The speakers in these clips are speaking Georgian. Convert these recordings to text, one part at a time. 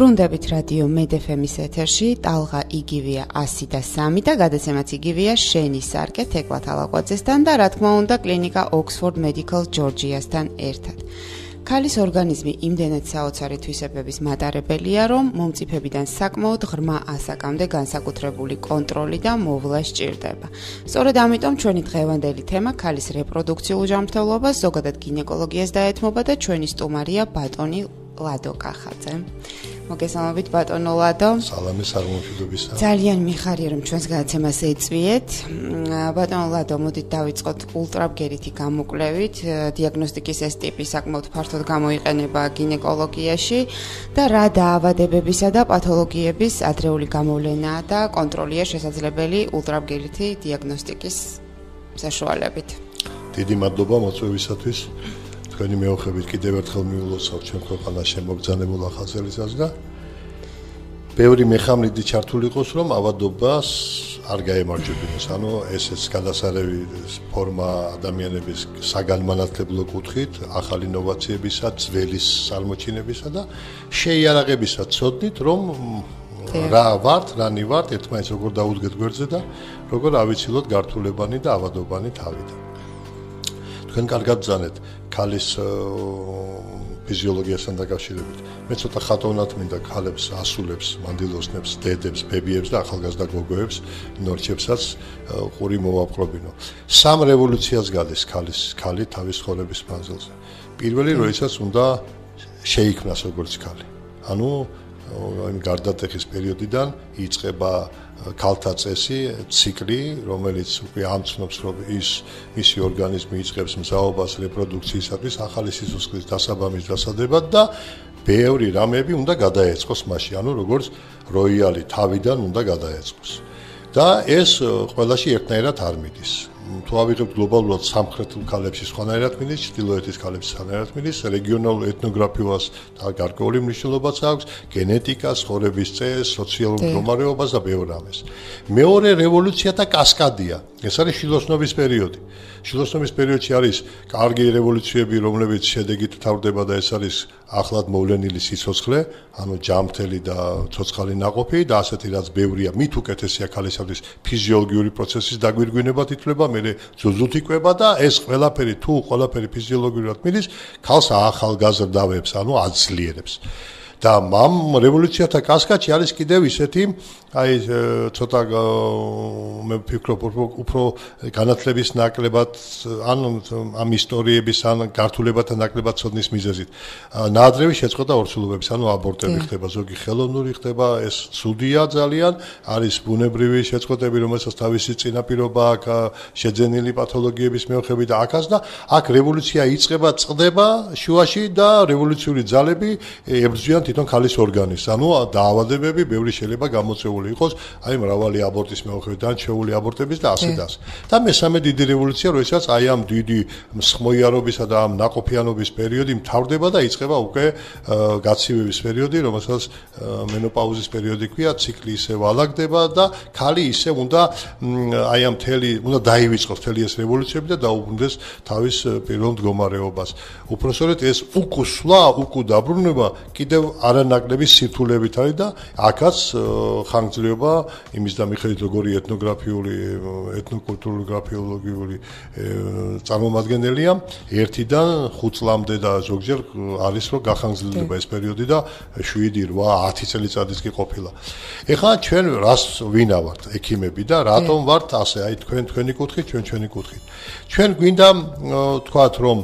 ბრუნდებით რადიო მედეფემის ეთერში, ტალღა იგივეა 100 და 3 და გადაცემაც იგივეა შენი სარკე თეკლათ ალაკვაძესთან და რა თქმა უნდა კლინიკა Oxford Medical Georgia-სთან ერთად. ქალის ორგანიზმი იმდენად საოცარი თვისებების მატარებელია, რომ მომწიფებიდან საკმაოდ ღრმა ასაკამდე განსაკუთრებული კონტროლი და მოვლა სჭირდება. სწორედ ამიტომ ჩვენი დღევანდელი თემა ქალის რეპროდუქციულ ჯანმრთელობას, ზოგადად გინეკოლოგიას დაეთმობა და ჩვენი სტუმარია ბატონი ლადო კახაძე. მოგესალმებით ბატონო ლადო. სალამი საღმოშიდობისა. ძალიან მიხარია რომ ჩვენს გადაცემას ეწვიეთ. ბატონო ლადო, მოდით დავიწყოთ ულტრაბგერითი გამოკვლევით. დიაგნოსტიკის ეს ტიპი საკმაოდ ფართოდ გამოიყენება გინეკოლოგიაში და რა დაავადებებისა და პათოლოგიების ადრეული გამოვლენაა და კონტროლია შესაძლებელი ულტრაბგერითი დიაგნოსტიკის საშუალებით. დიდი მადლობა მოწვევისათვის. თქვენი მეოხებით კიდევ ერთხელ მიულოცავ ჩვენ ქვეყანაში მოგზანებულ ახალწელისას და ბევრი მეხამრიდი ჩართული იყოს რომ ავადობას არ გაემარჯვებინოს. ანუ ესეც გადასარევი ფორმა ადამიანების საგანმანათლებლო კუთხით ახალი ინოვაციებისა ძველის წარმოჩინებისა და შეიარაღებისა. ცოდნით რომ რა ვართ რანი ვართ ერთმანეთს როგორ დაუდგეთ გვერდზე და როგორ ავიცილოთ გართულებანი და ავადობანი თავიდან თქვენ კარგად ძანეთ ქალის ფიზიოლოგიასთან დაკავშირებით. მე ცოტა ხატოვნად მინდა ქალებს ასულებს, მანდილოსნებს, დედებს, ბებიებს და ახალგაზრდა გოგოებს, ნორჩებსაც ყური მოვაპყრობინო. სამ რევოლუციას გადის ქალის ქალი თავის ხორების მანძილზე. პირველი როდესაც უნდა შეიქმნას როგორც ქალი. ანუ იმ გარდატეხის პერიოდიდან იწყება ქალთა წესი, ციკლი, რომელიც უკვე ამცნობს, რომ ის მისი ორგანიზმი იწყებს მზაობას რეპროდუქციისათვის, ახალი სიცოცხლის დასაბამის დასადებად და ბევრი რამები უნდა გადაეწყოს მასში, ანუ როგორც როიალი თავიდან უნდა გადაეწყოს. და ეს ყველაში ერთნაირად არ მიდის. თუ ავიღებთ გლობალურად სამხრეთულ ქალებში სხვანაირად მიდის, ჩრდილოეთის ქალებში სხვანაირად მიდის, რეგიონალურ ეთნოგრაფიას და გარკვეული მნიშვნელობაც აქვს, გენეტიკას, ხორების წესს, სოციალურ მდგომარეობას და ბევრ ამას. მეორე რევოლუცია და კასკადია. ეს არის შილოსნობის პერიოდი. შილოსნობის პერიოდში არის კარგი რევოლუციები, რომლებიც შედეგით თავდება და ეს არის ახლად მოვლენილი სიცოცხლე, ანუ ჯამთელი და ცოცხალი ناقოფი და ასეთი რაც ბევრია, მით უკეთესია ქალისათვის ფიზიოლოგიური პროცესის დაგვირგვინებად ითვლება, მე ზუზუთ იკვება და ეს ყველაფერი თუ ყველაფერი ფიზიოლოგიურად მიდის, ქალს ახალგაზრდავებს, ანუ აძლიერებს. და მამ რევოლუციათა კასკაჩი არის კიდევ ისეთი აი ცოტა მე ვფიქრობ უფრო განათლების ნაკლებად ან ამ ისტორიების ან გართულებათა ნაკლებად ცოდნის მიზეზით. ნაადრევი შეწყვეტა ორსულობების ანუ აბორტები ხდება ზოგი ხელოვნური ხდება ეს ცუდია ძალიან არის ბუნებრივი შეწყვეტები რომელსაც თავისი წინაპირობა აქვს შეძენილი პათოლოგიების მეოხებით და აქაც და აქ რევოლუცია იწყება წდება შუაში და რევოლუციური ძალები ებრძვიან თვითონ ქალის ორგანიზმს. ანუ დაავადებები ბევრი შეიძლება გამოწეული დაფუძნებული იყოს აი მრავალი აბორტის მეოხებიდან ჩეული აბორტების და ასე და ასე. და მესამე დიდი რევოლუცია, როდესაც აი ამ დიდი მსხმოიარობისა და ამ ნაყოფიანობის პერიოდი მთავრდება და იწყება უკვე გაცივების პერიოდი, რომელსაც მენოპაუზის პერიოდი ქვია, ციკლი ისევ ალაგდება და ქალი ისევ უნდა აი ამ მთელი უნდა დაივიწყოს მთელი ეს რევოლუციები და დაუბრუნდეს თავის პირველ მდგომარეობას. უпроსორეთ ეს უკუსვლა, უკუ დაბრუნება კიდევ არანაკლები სირთულებით არის და აქაც ხან ხანგრძლივობა იმის და მიხედვით როგორი ეთნოგრაფიული ეთნოკულტურული გრაფიოლოგიური წარმომადგენელია ერთიდან 5 წლამდე და ზოგჯერ არის რომ გახანგრძლივდება ეს პერიოდი და 7 8 10 წელიწადის კი ყოფილა. ეხლა ჩვენ რას ვინა ვართ ექიმები და რატომ ვართ ასე აი თქვენ თქვენი კუთხით ჩვენ ჩვენი კუთხით. ჩვენ გვინდა თქვათ რომ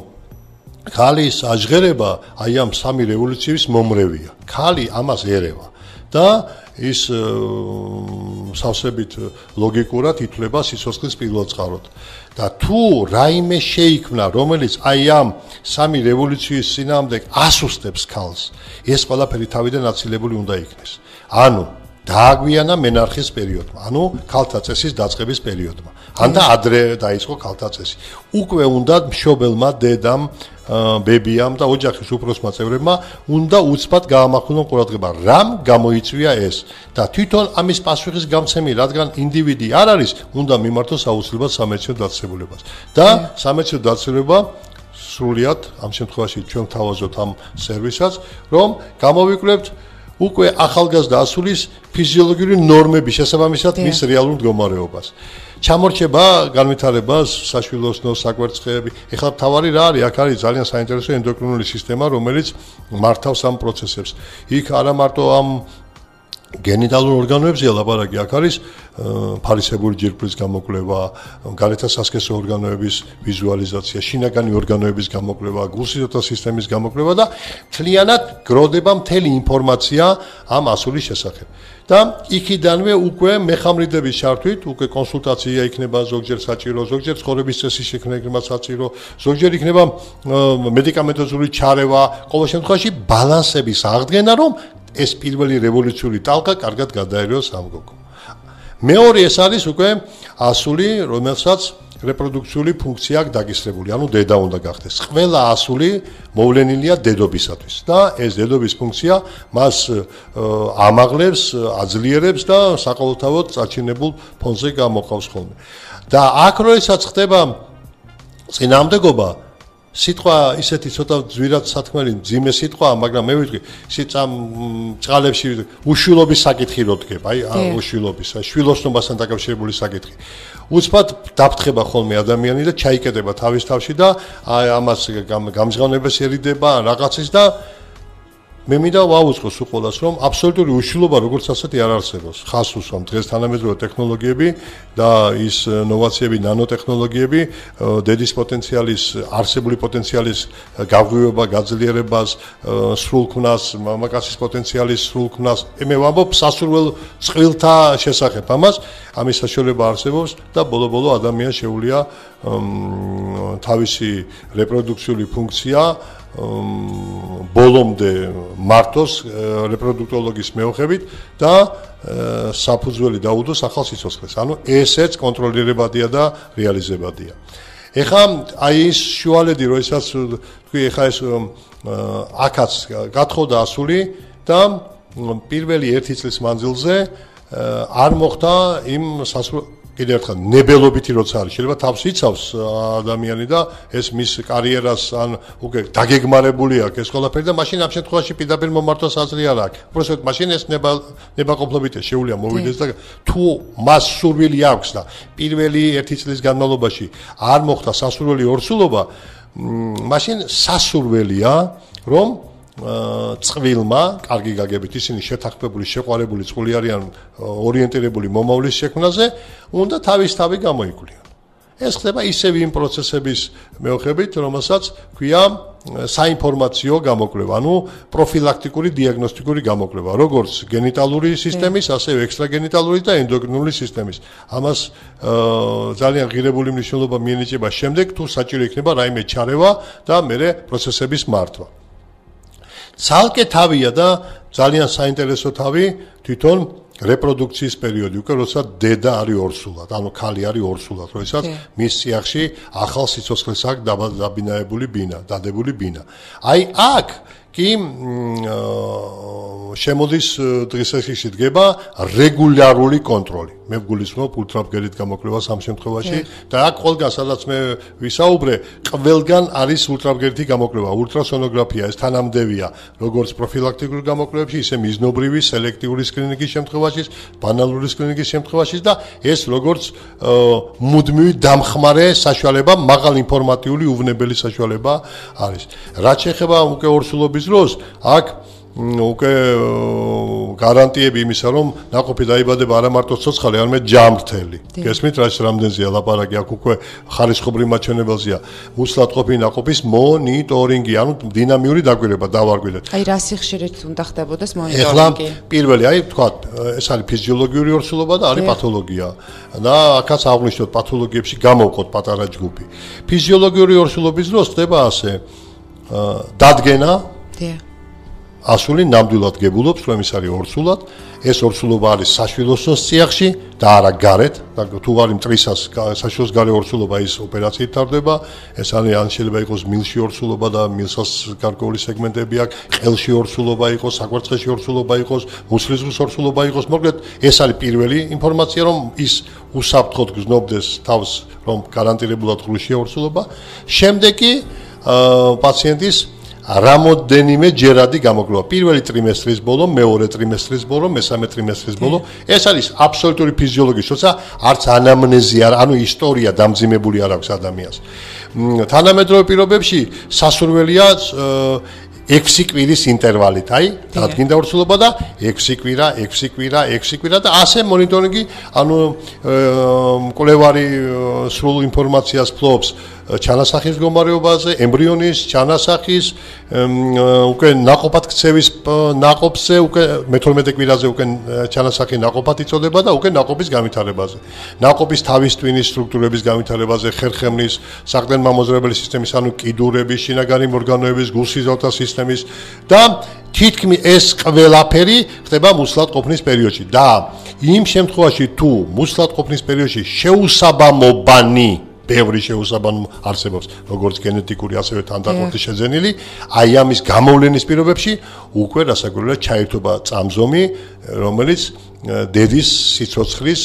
ქალის აჟღერება აი ამ სამი რევოლუციის მომრევია. ქალი ამას ერევა და ის სავსებით ლოგიკურად ითვლება სიცოცხლის პირველ წყაროდ. და თუ რაიმე შეიქმნა, რომელიც აი ამ სამი რევოლუციის წინამდე ასუსტებს ქალს, ეს ყველაფერი თავიდან აცილებული უნდა იქნეს. ანუ დააგვიანა მენარხის პერიოდმა, ანუ ქალთა წესის დაწყების პერიოდმა. ან და ადრე დაიწყო ქალთა წესი. უკვე უნდა მშობელმა დედამ ბებიამ და ოჯახის უფროსმა წევრებმა უნდა უცბად გაამახვილონ ყურადღება რამ გამოიწვია ეს და თვითონ ამის პასუხის გამცემი რადგან ინდივიდი არ არის უნდა მიმართოს აუცილებლად სამედიცინო დაწესებულებას და სამედიცინო დაწესებულება სრულიად ამ შემთხვევაში ჩვენ თავაზობთ ამ სერვისსაც რომ გამოვიკვლევთ უკვე ახალგაზრდა ასulis ფიზიოლოგიური ნორმების შესაბამისად მის რეალურ მდგომარეობას. ჩამორჩება განვითარებას საშვილოსნო საკვერცხეები. ეხლა თავარი რა არის? აქ არის ძალიან საინტერესო ენდოკრინული სისტემა, რომელიც მართავს ამ პროცესებს. იქ არა მარტო ამ გენიტალურ ორგანოებზია ლაპარაკი აქ არის ფარისებური ჯირკვლის გამოკვლევა, გარეთა სასქესო ორგანოების ვიზუალიზაცია, შინაგანი ორგანოების გამოკვლევა, გულსიოთა სისტემის გამოკვლევა და თლიანად გროდება მთელი ინფორმაცია ამ ასულის შესახებ. და იქიდანვე უკვე მეხამრიდების ჩართვით, უკვე კონსულტაცია იქნება ზოგჯერ საჭირო, ზოგჯერ ცხოვრების წესის შექმნა საჭირო, ზოგჯერ იქნება მედიკამენტოზული ჩარევა, ყოველ შემთხვევაში ბალანსების აღდგენა, რომ ეს პირველი რევოლუციური ტალღა კარგად გადაერევოს ამგოგო. მეორე ეს არის უკვე ასული, რომელსაც რეპროდუქციული ფუნქცია აქვს დაგისრებული, ანუ დედა უნდა გახდეს. ყველა ასული მოვლენილია დედობისათვის და ეს დედობის ფუნქცია მას ამაღლებს, აძლიერებს და საყოველთაოდ წაჩინებულ ფონზე გამოყავს ხოლმე. და აქ როდესაც ხდება წინამდებობა სიტყვა ისეთი ცოტა ძვირად სათქმელი ძიმე სიტყვა, მაგრამ მე ვიტყვი, სიტყვა წყალებში უშვილობის საკითხი რო დგება, აი უშვილობის, შვილოსნობასთან დაკავშირებული საკითხი. უცბად დაფრთხება ხოლმე ადამიანი და ჩაიკეტება თავის თავში და აი ამას გამჟღავნებას ერიდება რაღაცის და მე მინდა ვაუწყოს უყოლას რომ აბსოლუტური უშვილობა როგორც ასეთი არ არსებობს. ხას უსვამ დღეს თანამედროვე ტექნოლოგიები და ის ნოვაციები, ნანოტექნოლოგიები დედის პოტენციალის, არსებული პოტენციალის გაღვივება, გაძლიერებას, სრულქმნას, მამაკაცის პოტენციალის სრულქმნას, მე ვამბობ სასურველ წყვილთა შესახებ ამას, ამის საშუალება არსებობს და ბოლო-ბოლო ადამიანს შეუძლია თავისი რეპროდუქციული ფუნქცია ბოლომდე მარტოს რეპროდუქტოლოგის მეოხებით და საფუძველი დაუდოს ახალ სიცოცხლეს. ანუ ესეც კონტროლირებადია და რეალიზებადია. ეხლა აი ეს შუალედი, როდესაც თქვი ეხლა ეს აკაც გათხოვდა ასული და პირველი 1 წლის მანძილზე არ მოხდა იმ სასრულ კიდე ერთხელ ნებელობითი როცა არის შეიძლება თავს იცავს ადამიანი და ეს მის კარიერას ან უკვე დაგეგმარებული აქვს ეს ყველაფერი და მაშინ ამ შემთხვევაში პირდაპირ მომართოს აზრი არ აქვს. უბრალოდ მაშინ ეს ნება ნებაყოფლობით შეუულია მოვიდეს და თუ მას სურვილი აქვს და პირველი ერთი წლის განმავლობაში არ მოხდა სასურველი ორსულობა მაშინ სასურველია რომ წვილმა, კარგი გაგებით ისინი შეთანხმებული, შეყვარებული წული არიან ორიენტირებული მომავლის შექმნაზე, უნდა თავის თავი გამოიკვლიონ. ეს ხდება ისევ იმ პროცესების მეოხებით, რომელსაც ქვია საინფორმაციო გამოკვლევა, ანუ პროფილაქტიკური დიაგნოსტიკური გამოკვლევა, როგორც გენიტალური სისტემის, ასევე ექსტრაგენიტალური და ენდოკრინული სისტემის. ამას ძალიან ღირებული მნიშვნელობა მიენიჭება შემდეგ, თუ საჭირო იქნება რაიმე ჩარევა და მეორე პროცესების მართვა. ცალკე თავია და ძალიან საინტერესო თავი თვითონ რეპროდუქციის პერიოდი უკვე როცა დედა არის ორსულად, ანუ ქალი არის ორსულად, როდესაც მის სიახში ახალ სიცოცხლეს აქვს დაბინაებული ბინა, დადებული ბინა. აი აქ კი შემოდის დღესასწაულში დგება რეგულარული კონტროლი. მე ვგულისხმობ ულტრაბგერით გამოკვლევას ამ შემთხვევაში და აქ ყველგან სადაც მე ვისაუბრე, ყველგან არის ულტრაბგერითი გამოკვლევა, ულტრასონოგრაფია, ეს თანამდებია, როგორც პროფილაქტიკურ გამოკვლევებში, ისე მიზნობრივი სელექტიური სკრინინგის შემთხვევაში, ბანალური სკრინინგის შემთხვევაში და ეს როგორც მუდმივი დამხმარე საშუალება, მაღალ ინფორმატიული უვნებელი საშუალება არის. რაც შეეხება უკვე ორსულობის დროს, აქ უკვე გარანტიები იმისა, რომ ნაყოფი დაიბადება არა მარტო ცოცხალი, არამედ ჯამრთელი. გესმით, რა რამდენზეა ლაპარაკი, აქ უკვე ხარისხობრივ მაჩვენებელზეა. მუსლად ყოფილი ნაყოფის მონიტორინგი, ანუ დინამიური დაკვირვება დავარგვიდეთ. აი, რა სიხშირით უნდა ხდებოდეს მონიტორინგი? ეხლა პირველი, აი, თქვა, ეს არის ფიზიოლოგიური ორსულობა და არის პათოლოგია. და აქაც აღნიშნოთ პათოლოგიებში გამოვყოთ პატარა ჯგუფი. ფიზიოლოგიური ორსულობის დროს ხდება ასე. დადგენა. დიახ. ასული ნამდვილად გებულობს, რომ ის არის ორსულად. ეს ორსულობა არის საშვილოსნოს წიაღში და არა გარეთ. თუ არის მტრისას საშვილოს გარე ორსულობა ის ოპერაციით თარდება. ეს არის ან შეიძლება იყოს მილში ორსულობა და მილსას გარკვეული სეგმენტები აქვს, ყელში ორსულობა იყოს, საკვერცხეში ორსულობა იყოს, მუსლიზღის ორსულობა იყოს. მოკლედ, ეს არის პირველი ინფორმაცია, რომ ის უსაფრთხოდ გზნობდეს თავს, რომ გარანტირებულად ღრუშია ორსულობა. შემდეგ კი პაციენტის რამოდენიმე ჯერადი გამოგლოვა. პირველი ტრიმესტრის ბოლო, მეორე ტრიმესტრის ბოლო, მესამე ტრიმესტრის ბოლო. ეს არის აბსოლუტური ფიზიოლოგია, თორსა არც ანამნეზი არ, ანუ ისტორია დამძიმებული არ აქვს ადამიანს. თანამედროვე პირობებში სასურველია 6 კვირის ინტერვალით, აი, დადგინდა ორსულობა და 6 კვირა, 6 კვირა, 6 კვირა და ასე მონიტორინგი, ანუ მკვლევარი სრულ ინფორმაციას ფლობს ჩანასახის მდგომარეობაზე, ემბრიონის ჩანასახის უკვე ناقოფად ქცევის ناقობზე, უკვე მე-12 კვირაზე უკვე ჩანასახი ناقოფად იწოდება და უკვე ناقობის განვითარებაზე. ناقობის თავის ტვინის სტრუქტურების განვითარებაზე, ხერხემლის, საყდენმამოძრავებელი სისტემის ანუ კიდურების, შინაგანი ორგანოების, გულსიზრდა სისტემის და თითქმის ეს ყველაფერი ხდება მუსლატყოფნის პერიოდში და იმ შემთხვევაში თუ მუსლატყოფნის პერიოდში შეუსაბამობანი ბევრი შეუსაბანო არსებობს, როგორც გენეტიკური, ასევე თანდაყოლილი შეძენილი, აი ამის გამოვლენის პირობებში უკვე რასაკვირველია ჩაერთვება წამზომი, რომელიც დედის სიცოცხლის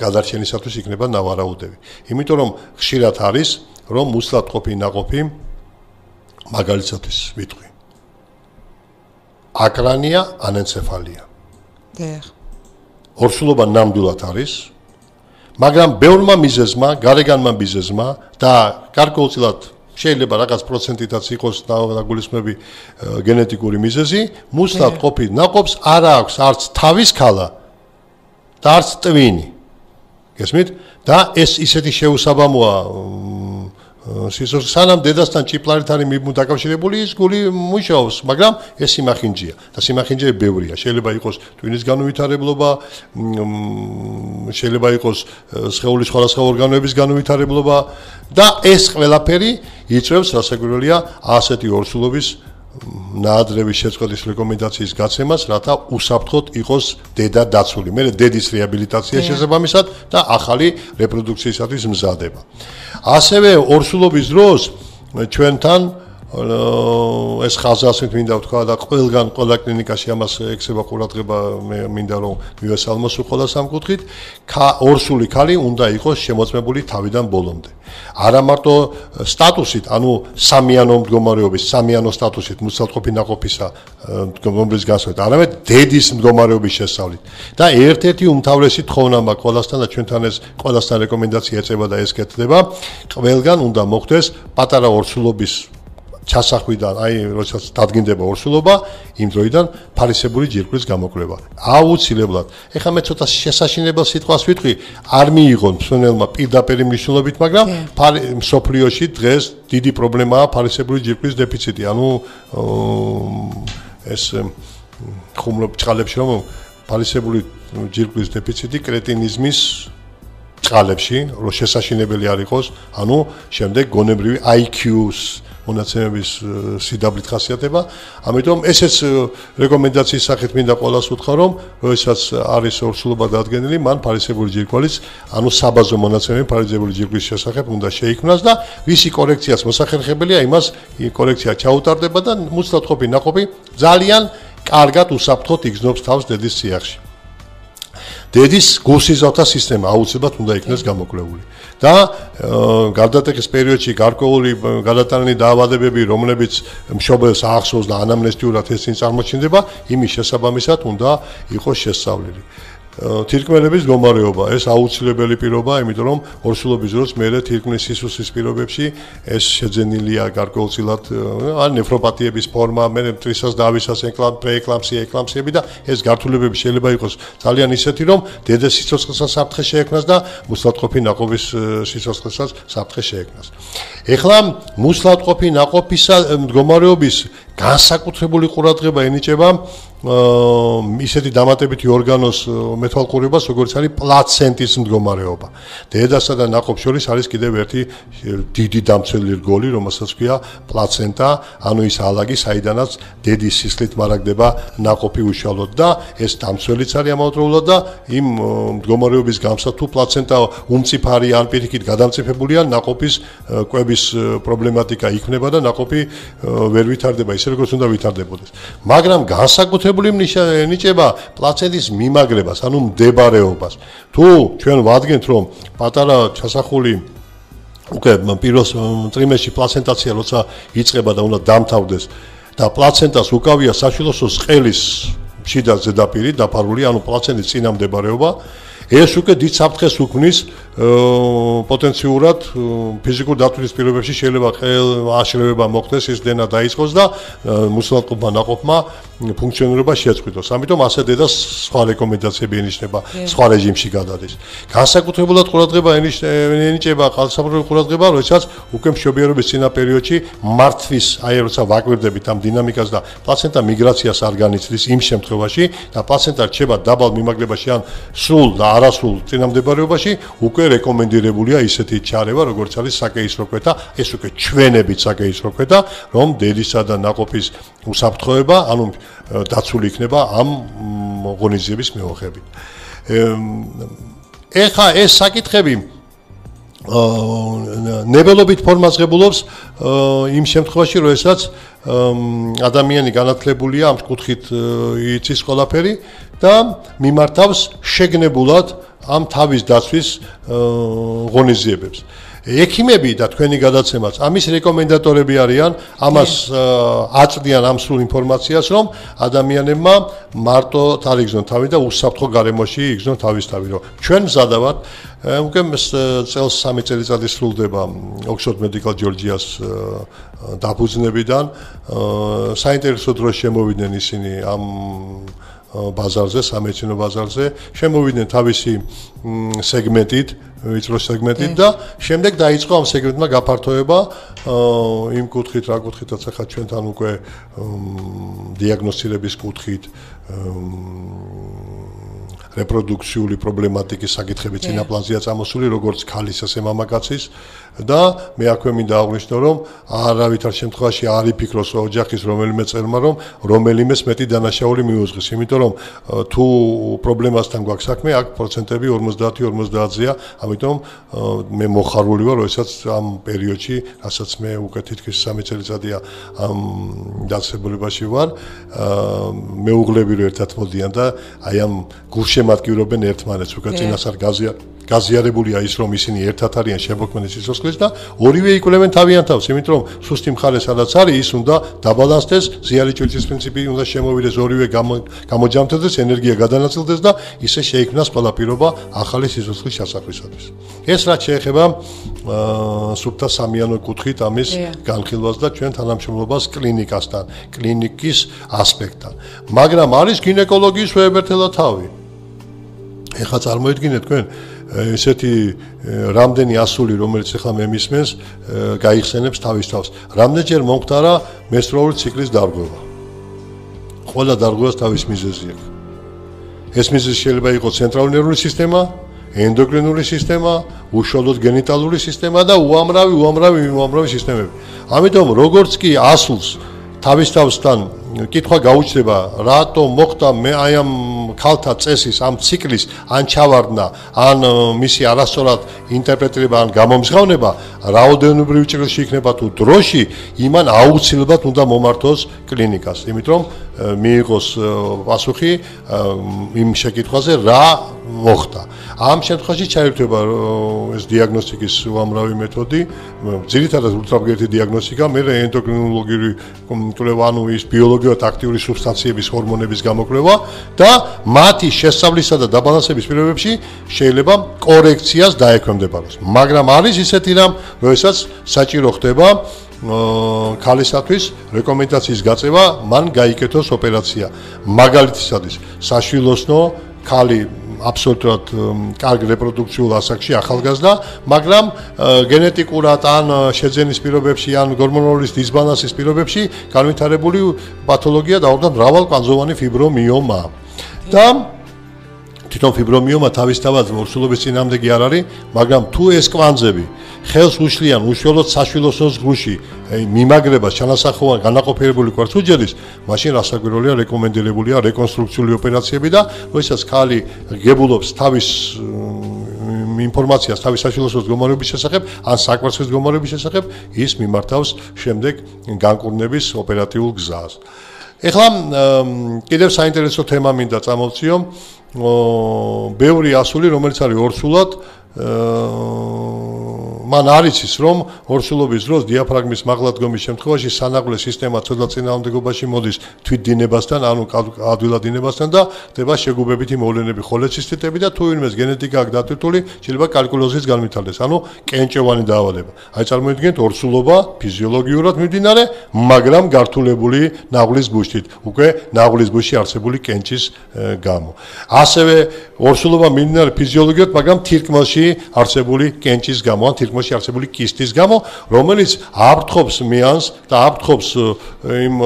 გადარჩენისათვის იქნება ნავარაუდევი. იმიტომ რომ ხშირად არის, რომ უსლად ყოფი ნაყოფი მაგალითადაც ვიტყვი. აკრანია ანენცეფალია. დიახ. ორსულობა ნამდვილად არის, მაგრამ ბევრმა მიზეზმა, გარეგანმა მიზეზმა და გარკვეულწილად შეიძლება რაღაც პროცენტითაც იყოს დაგულისმები გენეტიკური მიზეზი, მუსლად ყოფი ნაყოფს არ აქვს არც თავის ქალა და არც ტვინი. გესმით? და ეს ისეთი შეუსაბამოა სისოს სანამ დედასთან ჭიპლარით არის მიდაკავშირებული ის გული მუშაობს მაგრამ ეს სიმახინჯია და სიმახინჯეები ბევრია. შეიძლება იყოს ტვინის განუვითარებლობა შეიძლება იყოს სხეულის სხვადასხვა ორგანოების განუვითარებლობა და ეს ყველაფერი იწევს რასაკვირველია ასეთი ორსულობის ნაადრევის შეწყვეტის რეკომენდაციის გაცემას, რათა უსაფრთხოდ იყოს დედა დაცული. მე დედის რეაბილიტაცია შესაბამისად და ახალი რეპროდუქციისათვის მზადება. ასევე ორსულობის დროს ჩვენთან ეს ხაზასით მინდა ვთქვა და ყველგან ყველა კლინიკაში ამას ექსება ყურადღება მე მინდა რომ მივესალმოსო ყველა სამკუთხით ორსული ქალი უნდა იყოს შემოწმებული თავიდან ბოლომდე. არა მარტო სტატუსით ანუ სამიანო მდგომარეობის სამიანო სტატუსით მუსალყოფი ნაყოფისა მდგომარეობის გასვით არამედ დედის მდგომარეობის შესწავლით და ერთ-ერთი უმთავრესი თხოვნა მაქვს ყველასთან და ჩვენთან ეს ყველასთან რეკომენდაცია ეწება და ეს კეთდება ყველგან უნდა მოხდეს პატარა ორსულობის ჩასახვიდან, აი, როდესაც დადგინდება ორსულობა, იმ დროიდან ფარისებური ჯირკვლის გამოკვლევა. აუცილებლად. ეხლა მე ცოტა შესაშინებელ სიტყვას ვიტყვი, არ მიიღონ მსვენელმა პირდაპირ მნიშვნელობით, მაგრამ სოფლიოში დღეს დიდი პრობლემაა ფარისებური ჯირკვლის დეფიციტი. ანუ ეს ხუმლობ ჭალებში რომ ფარისებური ჯირკვლის დეფიციტი კრეტინიზმის ჭალებში, რომ შესაშინებელი არ იყოს, ანუ შემდეგ გონებრივი IQ-ს მონაცემების სიდაბლით ხასიათდება. ამიტომ ესეც რეკომენდაციის სახით მინდა ყველას ვუთხრა, რომ როდესაც არის ორსულობა დადგენილი, მან ფარისებული ჯირკვალიც, ანუ საბაზო მონაცემები ფარისებული ჯირკვის შესახებ უნდა შეიქმნას და ვისი კორექციას მოსახერხებელია, იმას კორექცია ჩაუტარდება და მუცლად ყოფი ნაყოფი ძალიან კარგად უსაფრთხოდ იგზნობს თავს დედის სიახში. დედის გულსიზავთა სისტემა აუცილებლად უნდა იქნეს გამოკვლეული. და გარდატეხის პერიოდში გარკვეული გადატანილი დაავადებები, რომლებიც მშობელს ახსოვს და ანამნესტიურად ეს წინ წარმოჩინდება, იმის შესაბამისად უნდა იყოს შესწავლილი. თირკმელების მდგომარეობა ეს აუცილებელი პირობაა, იმიტომ რომ ორსულობის დროს მერე თირკმლის სისუსის პირობებში ეს შეძენილია გარკვეულწილად ან ნეფროპათიების ფორმა, მე მტრისას დავისას ეკლამ პრეეკლამსია, ეკლამსიები და ეს გართულებები შეიძლება იყოს ძალიან ისეთი, რომ დედეს სიცოცხლესაც საფრთხე შეექმნას და მუსლატყოფი ناقობის სიცოცხლესაც საფრთხე შეექმნას. ეხლა მუსლატყოფი ناقობის მდგომარეობის განსაკუთრებული ყურადღება ენიჭება ისეთი დამატებითი ორგანოს მეთვალყურებას, როგორც არის პლაცენტის მდგომარეობა. დედასა და ნაყოფ შორის არის კიდევ ერთი დიდი დამცველი რგოლი, რომელსაც ქვია პლაცენტა, ანუ ის ალაგი, საიდანაც დედის სისხლით მარაგდება ნაყოფი უშუალოდ და ეს დამცველიც არის ამავდროულად და იმ მდგომარეობის გამსა თუ პლაცენტა უმწიფარი ან პირიქით გადამწიფებულია, ნაყოფის კვების პრობლემატიკა იქნება და ნაყოფი ვერ ვითარდება ისე როგორც უნდა ვითარდებოდეს. მაგრამ განსაკუთრებით განსაკუთრებული ნიშება პლაცენტის მიმაგრებას, ანუ მდებარეობას. თუ ჩვენ ვადგენთ, რომ პატარა ჩასახული უკვე პირველ ტრიმესში პლაცენტაცია როცა იწყება და უნდა დამთავრდეს და პლაცენტას უკავია საშილოსოს ყელის შიდა ზედაპირი დაფარული, ანუ პლაცენტის წინამდებარეობა ეს უკვე დიდ საფრთხეს უქმნის პოტენციურად ფიზიკურ დათვლის პირობებში შეიძლება აშლევება მოხდეს ის დენა დაიწყოს და მუსლატყობა ნაყოფმა ფუნქციონირება შეწყვიტოს. ამიტომ ასე დედას სხვა რეკომენდაციები ენიშნება სხვა რეჟიმში გადადის. განსაკუთრებულად ყურადღება ენიჭება ხალხსაბჭოთა ყურადღება, როდესაც უკვე მშობიარობის წინა პერიოდში მართვის აი როცა ვაკვირდებით ამ დინამიკას და პლაცენტა მიგრაციას არ განიცდის იმ შემთხვევაში და პლაცენტა რჩება დაბალ მიმაგრებაში ან სრულ და არასრულ წინამდებარეობაში უკვე რეკომენდირებულია ისეთი ჩარევა, როგორც არის საკეისრო კვეთა, ეს უკვე ჩვენებით საკეისრო კვეთა, რომ დედისა და ნაყოფის უსაფრთხოება, ანუ დაცული იქნება ამ ღონისძიების მეოხებით. ეხა ეს საკითხები ნებელობით ფორმას ღებულობს იმ შემთხვევაში, როდესაც ადამიანი განათლებულია ამ კუთხით იცის ყველაფერი და მიმართავს შეგნებულად ამ თავის დაცვის ღონისძიებებს. ექიმები და თქვენი გადაცემაც ამის რეკომენდატორები არიან, ამას აწვდიან ამ სულ ინფორმაციას, რომ ადამიანებმა მარტო თარიგზონ თავი და უსაფრთხო გარემოში იგზნონ თავის თავი, რომ ჩვენ მზადავართ უკვე წელს 3 წელიწადი სრულდება ოქსფორდ მედიკალ ჯორჯიას დაფუძნებიდან საინტერესო დროს შემოვიდნენ ისინი ამ ბაზარზე, სამეცნიერო ბაზარზე, შემოვიდნენ თავისი სეგმენტით, ვიწრო სეგმენტით და შემდეგ დაიწყო ამ სეგმენტმა გაფართოება იმ კუთხით, რა კუთხითაც ახლა ჩვენთან უკვე დიაგნოსტირების კუთხით რეპროდუქციული პრობლემატიკის საკითხები წინა პლანზეა წამოსული, როგორც ქალის ასე მამაკაცის და მე აქვე მინდა აღვნიშნო, რომ არავითარ შემთხვევაში არ იფიქროს ოჯახის რომელიმე წერმა, რომ რომელიმეს მეტი დანაშაული მიუძღვის, იმიტომ რომ თუ პრობლემასთან გვაქვს საქმე, აქ პროცენტები 50-50-ზეა, ამიტომ მე მოხარული ვარ, როდესაც ამ პერიოდში, რასაც მე უკვე თითქოს 3 წელიწადია ამ დაწესებულებაში ვარ, მეუღლები რო ერთად მოდიან და აი ამ გულში შემატკივრობენ ერთმანეთს უკვე წინასწარ გაზია გაზიარებულია ის რომ ისინი ერთად არიან შემოქმედის სიცოცხლეს და ორივე იკვლევენ თავიანთ თავს იმიტომ რომ სუსტი მხარე სადაც არის ის უნდა დაბალანსდეს ზიარი ჭვირის პრინციპი უნდა შემოვიდეს ორივე გამოჯამთდეს ენერგია გადანაწილდეს და ისე შეიქმნას ყველა პირობა ახალი სიცოცხლის შესაძლებლობისთვის ეს რაც შეეხება სუფთა სამიანო კუთხით ამის განხილვას და ჩვენ თანამშრომლობას კლინიკასთან კლინიკის ასპექტთან. მაგრამ არის გინეკოლოგიის ვებერთელა თავი. ეხლა წარმოიდგინეთ თქვენ ესეთი რამდენი ასული რომელიც ახლა მე მისმენს გაიხსენებს თავის თავს. რამდენჯერ მომხდარა მესტრალური ციკლის დარღვევა ყველა დარღვევას თავის მიზეზი აქვს. ეს მიზეზი შეიძლება იყოს ცენტრალური ნერვული სისტემა ენდოკრინული სისტემა უშუალოდ გენიტალური სისტემა და უამრავი უამრავი უამრავი სისტემები. ამიტომ როგორც კი ასულს თავის თავსთან კითხვა გაუჩნდება რატო მოხდა მე აი ამ ქალთა წესის ამ ციკლის ან ჩავარდნა ან მისი არასწორად ინტერპრეტირება ან გამომსხავნება რაოდენობრივ ჭრილში იქნება თუ დროში იმან აუცილებლად უნდა მომართოს კლინიკას. იმიტომ მიიღოს პასუხი იმ შეკითხვაზე რა მოხდა. ამ შემთხვევაში ჩაერთვება ეს დიაგნოსტიკის უამრავი მეთოდი. ძირითადად ულტრაბგერტი დიაგნოსტიკა მე ენდოკრინოლოგიური კვლევა ანუ ის ბიოლოგიურად აქტიური სუბსტანციების ჰორმონების გამოკვლევა და მათი შესწავლისა და დაბალანსების პირობებში შეიძლება კორექციას დაექვემდებაროს. მაგრამ არის ისეთი რამ როდესაც საჭირო ხდება ქალისათვის რეკომენდაციის გაწევა მან გაიკეთოს ოპერაცია. მაგალითად საშვილოსნო ქალი აბსოლუტურად კარგ რეპროდუქციულ ასაკში ახალგაზრდა, მაგრამ გენეტიკურად ან შეძენის პირობებში ან გორმონული დისბალანსის პირობებში განვითარებული პათოლოგია დაურდა მრავალკვანძოვანი ფიბრომიომა. და თვითონ ფიბრომიომა თავისთავად მორსულობის წინამდეგი არ არის, მაგრამ თუ ეს კვანძები ხელს უშლიან უშუალოდ საშვილოსნოს გულში, აი მიმაგრებას ჩანასახოვან განაყოფიერებული კვარცხლბეჭდის, მაშინ რასაკვირველია რეკომენდირებულია რეკონსტრუქციული ოპერაციები და როდესაც ხალი ღებულობს თავის ინფორმაციას თავის საშვილოსნოს გომარების შესახებ, ან საკვარცხლის გომარების შესახებ, ის მიმართავს შემდეგ განკურნების ოპერატიულ გზას. ეხლა კიდევ საინტერესო თემა მინდა წამოვწიო. აა ბევრი ასული, რომელიც არის ორსულად, მან არიცის რომ ორსულობის დროს დიაფრაგმის მაღლადგომის შემთხვევაში სანაკლე სისტემა ცოტა წინააღმდეგობაში მოდის თვითდინებასთან, ანუ ადვილადინებასთან და ხდება შეგუბებითი მოვლენები ხოლეცისტიტები და თუ ვინმეს გენეტიკა აქვს დატვირთული, შეიძლება კალკულოზის განვითარდეს, ანუ კენჭოვანი დაავადება. აი წარმოიდგინეთ ორსულობა ფიზიოლოგიურად მიმდინარე, მაგრამ გართულებული ნაღლის ბუშით, უკვე ნაღლის ბუში არსებული კენჭის გამო. ასევე ორსულობა მიმდინარე ფიზიოლოგიურად, მაგრამ თირკმელში არსებული კენჭის გამო, ან თირკმელში არსებული კისტის გამო, რომელიც აფრთხობს მიანს და აფრთხობს იმ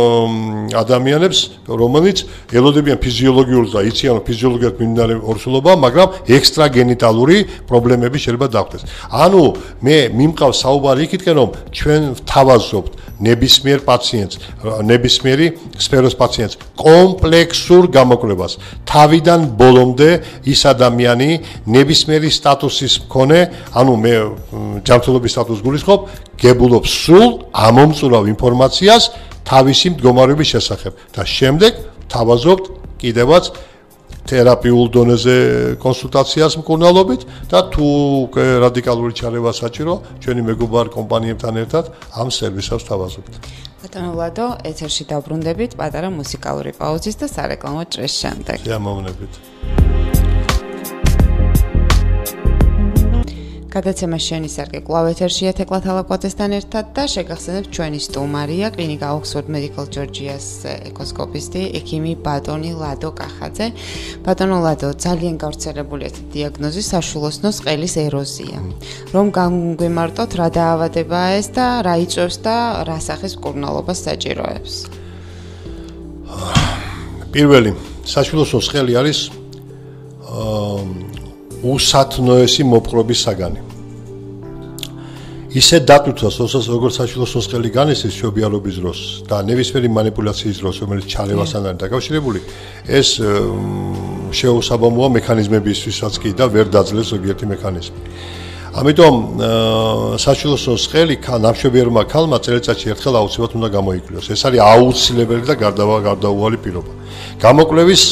ადამიანებს, რომელიც ელოდებიან ფიზიოლოგიურ და იციან ფიზიოლოგიად მიმდინარე ორსულობა, მაგრამ ექსტრაგენიტალური პრობლემები შეიძლება დახვდეს. ანუ მე მიმყავს საუბარი იქითკენ რომ ჩვენ ვთავაზობთ ნებისმიერ პაციენტს, ნებისმიერი სფეროს პაციენტს კომპლექსურ გამოკვლევას. თავიდან ბოლომდე ის ადამიანი ნებისმიერი სტატუსის მქონე, ანუ მე ჯანმრთელობის სტატუსს გულისხმობ, გებულობს სულ ამომწურავ ინფორმაციას თავისი მდგომარეობის შესახებ და შემდეგ თავაზობთ კიდევაც თერაპიულ დონეზე კონსულტაციას მკურნალობით და თუ რადიკალური ჩარევა საჭირო, ჩვენი მეგობარ კომპანიებთან ერთად ამ სერვისებს თავაზობთ. ბატონო ლადო, ეთერში დაბრუნდებით პატარა მუსიკალური პაუზის და სარეკლამო ჭრის შემდეგ. შეამოვნებით. გადაცემა შენი სარკე კლავ ეთერშია თეკლათ ალაკვაძესთან ერთად და შეგახსენებთ ჩვენი სტუმარია კლინიკა ოქსფორდ მედიკალ ჯორჯიას ეკოსკოპისტი ექიმი ბატონი ლადო კახაძე. ბატონო ლადო ძალიან გავრცელებული ეს დიაგნოზი საშულოსნოს ყელის ეროზია. რომ განგვიმარტოთ რა დაავადებაა ეს და რა იწევს და რა სახის კურნალობას საჭიროებს? პირველი საშულოსნოს ყელი არის უსათნოესი მოპყრობის საგანი. ისე დატვირთვას, როდესაც როგორც საშუალო სოცხელი განიცდის შობიალობის დროს და ნებისმიერი манипуляციის დროს, რომელიც ჩალევასთან არის დაკავშირებული, ეს შეუსაბამოა მექანიზმებისთვისაც კი და ვერ დაძლევს ზოგიერთი მექანიზმი. ამიტომ საშუალო სოცხელი ნამშვებიერმა ქალმა წელიწადში ერთხელ აუცილებლად უნდა გამოიკვლიოს. ეს არის აუცილებელი და გარდაუვალი პირობა. გამოკვლევის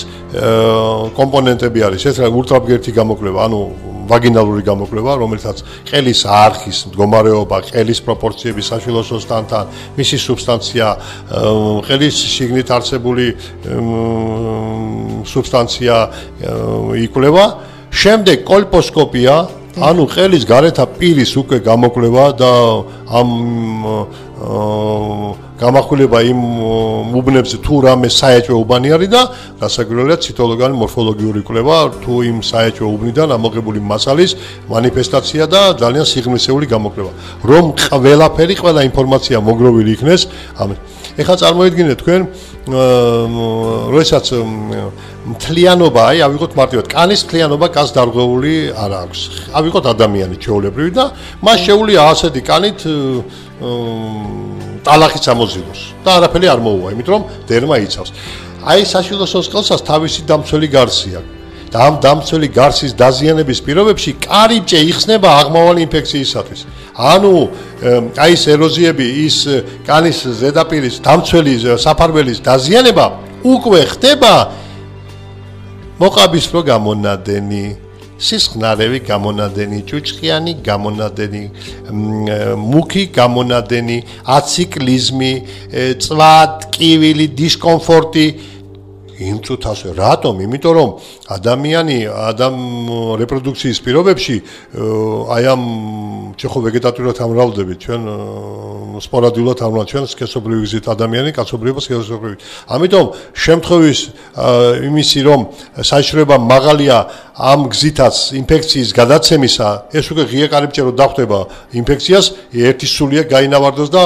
კომპონენტები არის ეს რა ულტრაბგერთი გამოკვლევა, ანუ ვაგინალური გამოკვლევა, რომელსაც ყელის არხის მდგომარეობა, ყელის პროპორციები საშუალოსთან, მისი სუბსტანცია, ყელის შიგნით არსებული სუბსტანცია იკვლევა. შემდეგ კოლპოსკოპია, ანუ ყელის გარეთა პირის უკვე გამოკლება და ამ გამახვილება იმ უბნებზე თუ რამე საეჭვო უბანი არის და გასაგრელია ციტოლოგიური მორფოლოგიური კვლევა თუ იმ საეჭვო უბნიდან ამოღებული მასალის манифестация და ძალიან სიღრმისეული გამოკლება რომ ყველაფერი ყველა ინფორმაცია მოგროვილი იქნეს ამის ეხლა წარმოიდგინეთ თქვენ როდესაც მთლიანობა აი ავიღოთ მარტივად კანის მთლიანობა კანს დარღვეული არ აქვს ავიღოთ ადამიანი ჩეულებრივი და მას შეუძლია ასეთი კანით ტალახიც ამოზიდოს და არაფერი არ მოუვა, იმიტომ რომ დერმა იცავს. აი საშილო სოსკელსაც თავისი დამცველი გარსი აქვს. და ამ დამცველი გარსის დაზიანების პირობებში კარიბჭე იხსნება აღმავალი ინფექციისათვის. ანუ აი ეს ეროზიები, ის კანის ზედაპირის დამცველი საფარველის დაზიანება უკვე ხდება მოყაბის პროგრამონადენი სისხნარევი გამონადენი, ჭუჭყიანი გამონადენი, მუქი გამონადენი, აციკლიზმი, წვა, ტკივილი, დისკომფორტი იმ წუთასე რატომ? იმიტომ რომ ადამიანი ადამ რეპროდუქციის პირობებში აი ამ ჩეხო ვეგეტატიურად ამრავლდებით ჩვენ სპორადიულად ამრავლდებით ჩვენ სქესობრივი გზით ადამიანი კაცობრიობა სქესობრივი. ამიტომ შემთხვევის იმისი რომ საჭიროება მაღალია ამ გზითაც ინფექციის გადაცემისა, ეს უკვე ღია კარიბჭე რო დახვდება ინფექციას, ერთი სულია გაინავარდოს და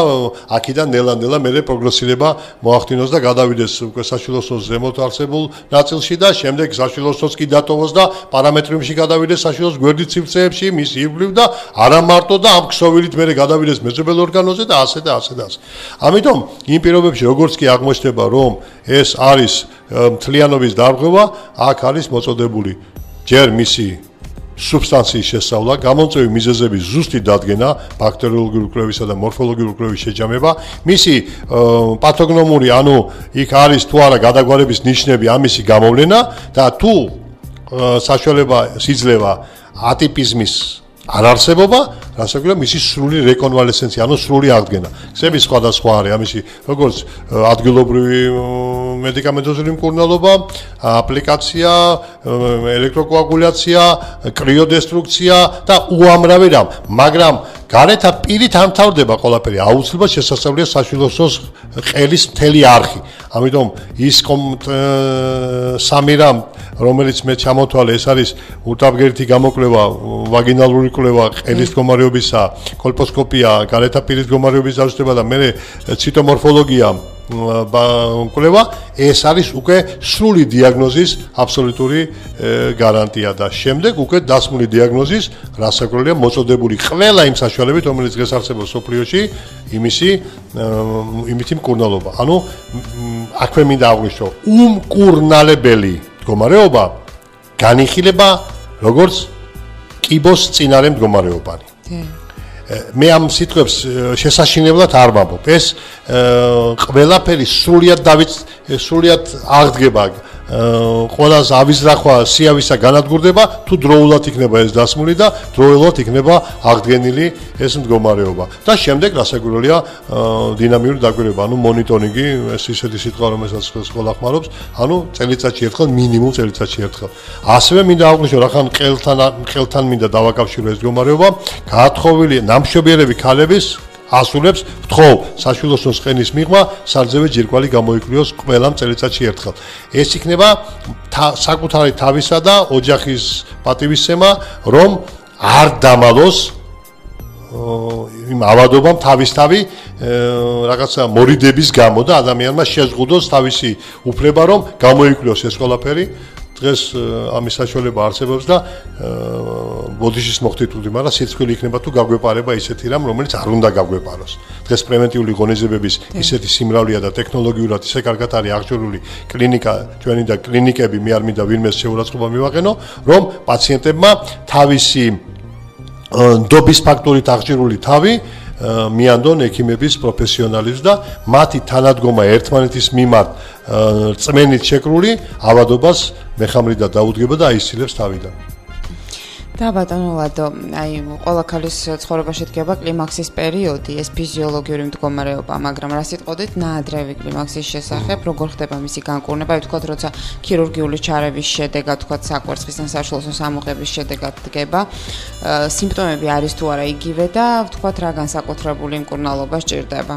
აქედან ნელა-ნელა მეორე პროგრესირება მოახდინოს და გადავიდეს უკვე საშილოსოს ზემოთ არსებულ ნაწილში და შემდეგ საშილოსოს კი დატოვოს და პარამეტრებში გადავიდეს საშილოს გვერდით სივრცეებში, მის ირგვლივ და არა მარტო და ამ ქსოვილით მეორე გადავიდეს მეზობელ ორგანოზე და ასე და ასე და ასე. ამიტომ იმ პირობებში როგორც კი აღმოჩნდება რომ ეს არის მთლიანობის დარღვევა, აქ არის მოწოდებული ჯერ მისი სუბსტანციის შესწავლა, გამომწვევი მიზეზების ზუსტი დადგენა, ბაქტერიოლოგიური კვლევისა და მორფოლოგიური კვლევის შეჯამება, მისი პათოგნომური, ანუ იქ არის თუ არა გადაგვარების ნიშნები, ამისი გამოვლენა და თუ საშუალება შეიძლება ატიპიზმის არ არსებობა, რასაკვირველია მისი სრული რეკონვალესენცია, ანუ სრული აღდგენა. ქსების სხვადასხვა არის. ამისი, როგორც ადგილობრივი მედიკამენტოზური მკურნალობა, აპლიკაცია, ელექტროკოაგულაცია, კრიოდესტრუქცია და უამრავი რამ, მაგრამ გარეთა პირით ამთავრდება ყველაფერი. აუცილებლად შესაძლებელია საშვილოსოს ყელის მთელი არხი. ამიტომ ის სამი რამ რომელიც მე ჩამოთვალე ეს არის უტაბგერთი გამოკვლევა ვაგინალური კვლევა ყელის მდგომარეობისა კოლპოსკოპია გარეთა პირის მდგომარეობის დასწრება და მე ციტომორფოლოგია კვლევა ეს არის უკვე სრული დიაგნოზის აბსოლუტური გარანტია და შემდეგ უკვე დასმული დიაგნოზის რასაკვირველია მოწოდებული ყველა იმ საშუალებით რომელიც დღეს არსებობს სოფლიოში იმისი იმითი მკურნალობა. ანუ აქვე მინდა აღვნიშნო. უმკურნალებელი მდგომარეობა განიხილება როგორც კიბოს წინარე მდგომარეობანი. მე ამ სიტყვებს შესაშინებლად არ ვამბობ. ეს ყველაფერი სრულიად დავიც სრულიად აღდგება ყველაზე ავიზრახვა სიავისა განადგურდება თუ დროულად იქნება ეს დასმული და დროულად იქნება აღდგენილი ეს მდგომარეობა. და შემდეგ რასაკვირველია დინამიური დაკვირვება. ანუ მონიტორინგი ეს ისეთი სიტყვა რომელსაც სკოლა ხმარობს ანუ წელიწადში ერთხელ მინიმუმ წელიწადში ერთხელ. ასევე მინდა აღვნიშნო რახან ყელთან ყელთან მინდა დავაკავშირო ეს მდგომარეობა. გაათხოვილი ნამშობიერები ქალების ასულებს ვთხოვ საშვილოსნოს ყენის მიღმა სარძევე ჯირკვალი გამოიკვლიოს ყველა წელიწადში ერთხელ. ეს იქნება საკუთარი თავისა და ოჯახის პატივისცემა რომ არ დამალოს იმ ავადობამ თავისთავი რაღაცა მორიდების გამო და ადამიანმა შეზღუდოს თავისი უფლება რომ გამოიკვლიოს ეს ყველაფერი დღეს ამის საშუალება არსებობს და ბოდიშის მოხდითული, მაგრამ სიცხვილი იქნება თუ გაგვეპარება ისეთი რამ, რომელიც არ უნდა გაგვეპაროს. დღეს პრევენტიული ღონისძიებების ისეთი სიმრავლეა და ტექნოლოგიურად ისე კარგად არის აღჭურვილი კლინიკა, ჩვენი და კლინიკები, მე არ მინდა ვინმეს შეურაცხყოფა მივაყენო, რომ პაციენტებმა თავისი დობის ფაქტორით აღჭურვილი თავი მიანდონ ექიმების პროფესიონალიზმს და მათი თანადგომა ერთმანეთის მიმართ წმენით შეკრული ავადობას მეხამრიდა დაუდგება და აისილებს თავიდან. და ბატონო ლადო, აი ყველა ქალის ცხოვრებაში დგება კლიმაქსის პერიოდი, ეს ფიზიოლოგიური მდგომარეობა, მაგრამ რა სიტყოდით ნაადრევი კლიმაქსის შესახებ, როგორ ხდება მისი განკურნება, აი თქვათ, როცა ქირურგიული ჩარევის შედეგად, თქვათ, საკვერცხისთან საშუალო სამუხების შედეგად დგება, სიმპტომები არის თუ არა იგივე და თქვათ, რა განსაკუთრებული მკურნალობა სჭირდება?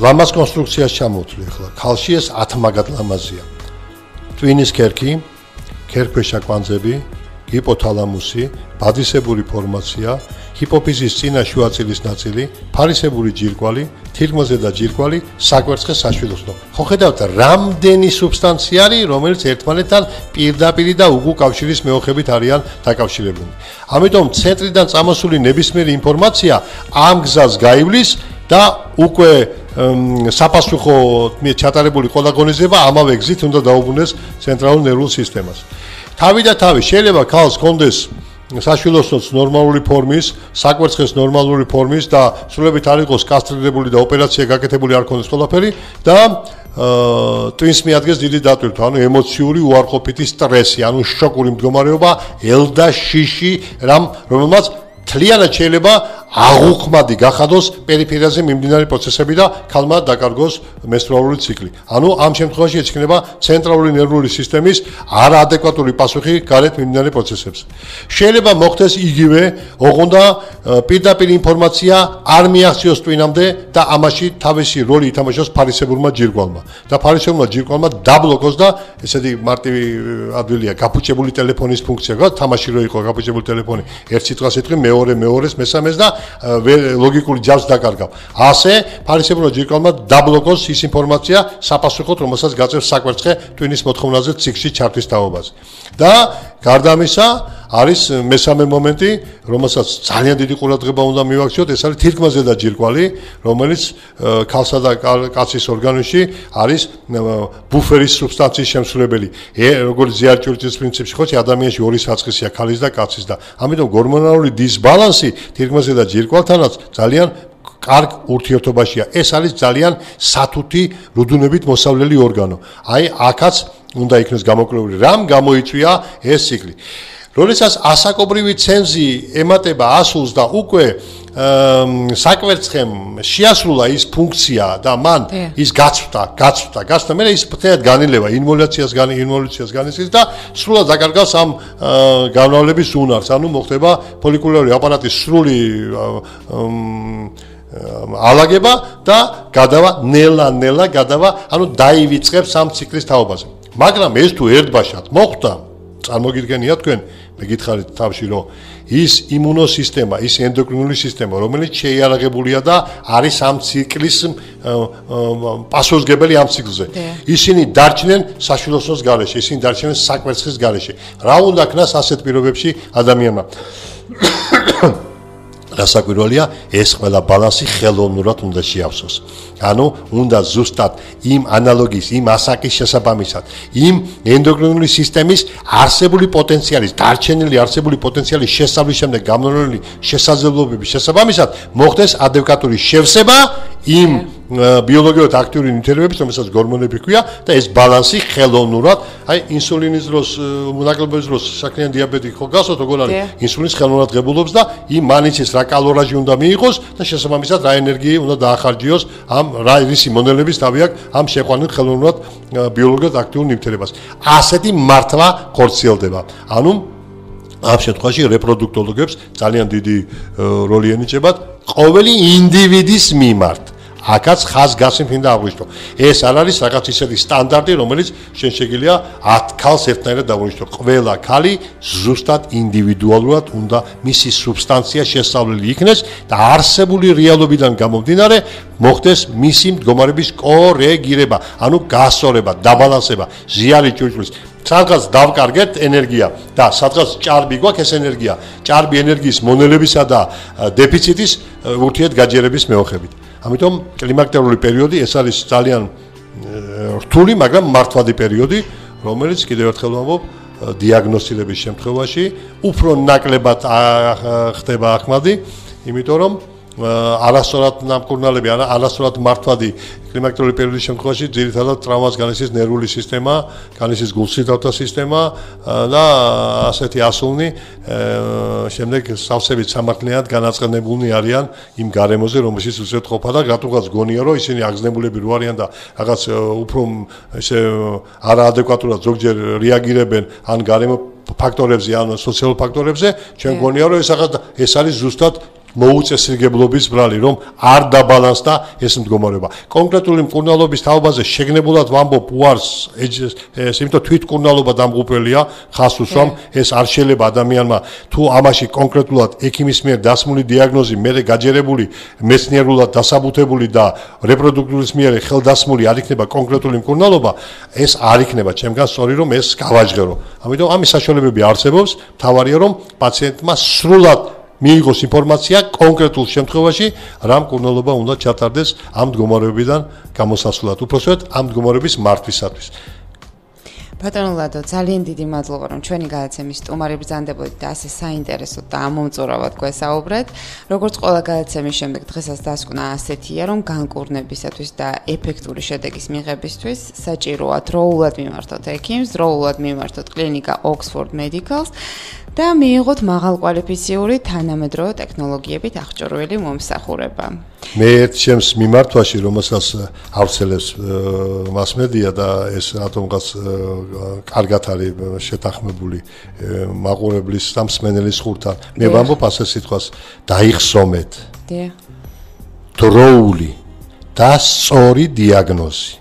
ლამაზ კონსტრუქციას ჩამოვთვლი ახლა. ქალში ეს 10 მაგად ლამაზია. ტვინის ქერქი, ქერქვეშა კვანძები, ჰიპოთალამუსი, ბადისებური ფორმაცია, ჰიპოფიზის წინა შუაწილის ნაწილი, ფარისებური ჯირკვალი, თირკმაზე და ჯირკვალი, საკვერცხე საშვილოსნო. ხო ხედავთ, რამდენი სუბსტანცია არის, რომელიც ერთმანეთთან პირდაპირ და უგუ კავშირის მეოხებით არიან დაკავშირებული. ამიტომ ცენტრიდან წამოსული ნებისმიერი ინფორმაცია ამ გზას გაივლის და უკვე საფასუხო მე ჩატარებული ყველა გონიზება ამავე გზით უნდა დაუბრუნდეს ცენტრალურ ნერვულ სისტემას. თავი და თავი შეიძლება ქალს კონდეს საშვილოსნოს ნორმალური ფორმის, საკვერცხეს ნორმალური ფორმის და სულებით არ იყოს კასტრირებული და ოპერაცია გაკეთებული არ ქონდეს ყველაფერი და აა ტვინს მიადგეს დიდი დატვირთვა, ანუ ემოციური უარყოფითი სტრესი, ანუ შოკური მდგომარეობა, ელდა შიში, რამ რომელმაც თლიანად შეიძლება აღუქმადი გახადოს პერიფერიაზე მიმდინარე პროცესები და ქალმა დაკარგოს მენსტრუალური ციკლი. ანუ ამ შემთხვევაში ეცქნება ცენტრალური ნერვული სისტემის არაადეკვატური პასუხი გარეთ მიმდინარე პროცესებს. შეიძლება მოხდეს იგივე, ოღონდა პირდაპირ ინფორმაცია არ მიაღწიოს ტვინამდე და ამაში თავისი როლი ითამაშოს ფარისებურმა ჯირკვალმა. და ფარისებურმა ჯირკვალმა დაბლოკოს და ესეთი მარტივი ადვილია გაფუჭებული ტელეფონის ფუნქცია, გა თამაში რო იყო გაფუჭებული ტელეფონი, ერთ სიტყვას ეთქვი მეორე მეორეს მესამეს და ლოგიკური ჯავს დაკარგავ. ასე ფარისებრო ჯირკვალმა დაბლოკოს ის ინფორმაცია საფასუხოდ, რომელსაც გაწევს საკვერცხე ტვინის მოთხოვნაზე ციკლში ჩართვის თაობაზე. და გარდა ამისა, არის მესამე მომენტი, რომელსაც ძალიან დიდი ყურადღება უნდა მივაქციოთ, ეს არის თირკმაზე და ჯირკვალი, რომელიც ქალსა და კაცის ორგანიზმში არის ბუფერის სუბსტანციის შემსრულებელი. ე როგორც ზიარჭურის პრინციპში ხო, ადამიანში ორი საწყისია, ქალის და კაცის და ამიტომ გორმონალური დისბალანსი თირკმაზე და ჯირკვალთანაც ძალიან კარგ ურთიერთობაშია. ეს არის ძალიან სათუთი რუდუნებით მოსავლელი ორგანო. აი, აქაც უნდა იქნეს გამოკვლეული, რამ გამოიწვია ეს ციკლი. როდესაც ასაკობრივი ცენზი ემატება ასულს და უკვე საკვერცხემ შეასრულა ის ფუნქცია და მან ის გაცვდა, გაცვდა, გაცვდა, მე ის ფრთად განილევა ინმოლაციას განი ინმოლაციას განისის და სრულად დაკარგავს ამ განავლების უნარს. ანუ მოხდება ფოლიკულური აპარატის სრული ალაგება და გადავა ნელა-ნელა გადავა, ანუ დაივიწყებს ამ ციკლის თაობაზე. მაგრამ ეს თუ ერთბაშად მოხდა, წარმოგიდგენია თქვენ, მე გითხარით თავში რომ ის იმუნოსისტემა, ის ენდოკრინული სისტემა, რომელიც შეიარაღებულია და არის ამ ციკლის პასუხისგებელი ამ ციკლზე. ისინი დარჩნენ საშვილოსნოს გარეშე, ისინი დარჩნენ საკვერცხის გარეშე. რა უნდა ქნას ასეთ პირობებში ადამიანმა? დასაკვირველია ეს ყველა ბალანსი ხელოვნურად უნდა შეავსოს. ანუ უნდა ზუსტად იმ ანალოგიის, იმ ასაკის შესაბამისად, იმ ენდოკრინული სისტემის არსებული პოტენციალის, დარჩენილი არსებული პოტენციალის შესავლის შემდეგ გამონებული შესაძლებლობების შესაბამისად მოხდეს ადეკვატური შევსება იმ ბიოლოგიურად აქტიური ნივთიერებების, რომელსაც გორმონები ქვია და ეს ბალანსი ხელოვნურად, აი ინსულინის დროს, მონაკლების დროს საკრიან დიაბეტი ხო გასოთ როგორ არის? ინსულინის ხელოვნურად ღებულობს და იმ მანიცის რა კალორიაჟი უნდა მიიღოს და შესაბამისად რა ენერგია უნდა დაახარჯიოს ამ რა ისი მონელების თავი აქვს ამ შეყვანილ ხელოვნურად ბიოლოგიურად აქტიურ ნივთიერებას. ასეთი მართვა ხორციელდება. ანუ ამ შემთხვევაში რეპროდუქტოლოგებს ძალიან დიდი როლი ენიჭებათ ყოველი ინდივიდის მიმართ. აკაც ხაზ გასიმფინდა აღვნიშნო. ეს არ არის რაღაც ისეთი სტანდარტი, რომელიც შენ შეგიძლია 10 ქალს ერთნაირად დაღვნიშნო. ყველა ქალი ზუსტად ინდივიდუალურად უნდა მისი სუბსტანცია შესწავლილი იქნეს და არსებული რეალობიდან გამომდინარე მოხდეს მისი მდგომარეობის კორეგირება, ანუ გასწორება, დაბალანსება, ზიარი ჭურჭლის სადღაც დავკარგეთ ენერგია და სადღაც ჭარბი გვაქვს ეს ენერგია, ჭარბი ენერგიის მონელებისა და დეფიციტის ურთიერთგაჯერების მეოხებით. ამიტომ კლიმაკტერული პერიოდი ეს არის ძალიან რთული, მაგრამ მართვადი პერიოდი, რომელიც კიდევ ერთხელ ვამბობ, დიაგნოსტირების შემთხვევაში უფრო ნაკლებად ხდება ახმადი, იმიტომ რომ არასწორად ნამკურნალები, არასწორად მართვადი კლიმაკტერული პერიოდის შემთხვევაში ძირითადად ტრავმას განიცდის ნერვული სისტემა, განიცდის გულსითავთა სისტემა და ასეთი ასულნი შემდეგ სავსებით სამართლიანად განაცხადებულნი არიან იმ გარემოზე, რომელშიც უცებ ყოფა და რატუღაც გონია, რომ ისინი აგზნებულები რო არიან და რაღაც უფრო ესე არაადეკვატურად ზოგჯერ რეაგირებენ ან გარემო ფაქტორებზე ან სოციალურ ფაქტორებზე, ჩვენ გონია, რომ ეს რაღაც ეს არის ზუსტად მოუწესრიგებლობის ბრალი, რომ არ დაბალანსდა ეს მდგომარეობა. კონკრეტული მკურნალობის თაობაზე შეგნებულად ვამბობ უარს, ეს იმიტომ თვითმკურნალობა დამღუპველია, ხას უსვამ, ეს არ შეიძლება ადამიანმა თუ ამაში კონკრეტულად ექიმის მიერ დასმული დიაგნოზი, მერე გაჯერებული, მეცნიერულად დასაბუთებული და რეპროდუქტურის მიერ ხელდასმული არ იქნება კონკრეტული მკურნალობა, ეს არ იქნება ჩემგან სწორი რომ ეს გავაჟღერო. ამიტომ ამის საშუალებები არსებობს, თავარია რომ პაციენტმა სრულად მიიღოს ინფორმაცია კონკრეტულ შემთხვევაში რა მკურნალობა უნდა ჩატარდეს ამ მდგომარეობიდან გამოსასვლელად, უფრო სწორედ ამ მდგომარეობის მართვისათვის. ბატონო ლადო ძალიან დიდი მადლობა რომ ჩვენი გადაცემის სტუმარი ბრძანდებოდით და ასე საინტერესო და ამომწურავად გვესაუბრეთ როგორც ყველა გადაცემის შემდეგ დღესაც დასკვნა ასეთია რომ განკურნებისათვის და ეფექტური შედეგის მიღებისთვის საჭიროა დროულად მიმართოთ ექიმს დროულად მიმართოთ კლინიკა Oxford Medicals და მიიღოთ მაღალკვალიფიციური თანამედროვე ტექნოლოგიებით აღჭურვილი მომსახურება. მე ერთ ჩემს მიმართვაში, რომელსაც ავრცელებს მასმედია და ეს რატომღაც კარგად არის შეთანხმებული მაყურებლის და მსმენელის ხურთან, მე ვამბობ ასე სიტყვას, დაიხსომეთ. დიახ. დროული და სწორი დიაგნოზი.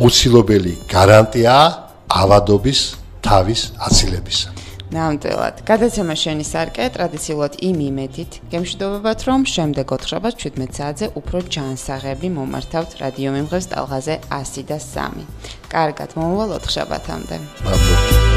უცილობელი გარანტიაა ავადობის თავის აცილებისა. ნამდვილად. გადაცემა შენი სარკე ტრადიციულად იმ იმედით გემშვიდობებათ, რომ შემდეგ ოთხშაბათ 17 საათზე უფრო ჯანსაღები მომართავთ რადიო მიმღებს ტალღაზე 100 და 3. კარგად მომავალ ოთხშაბათამდე.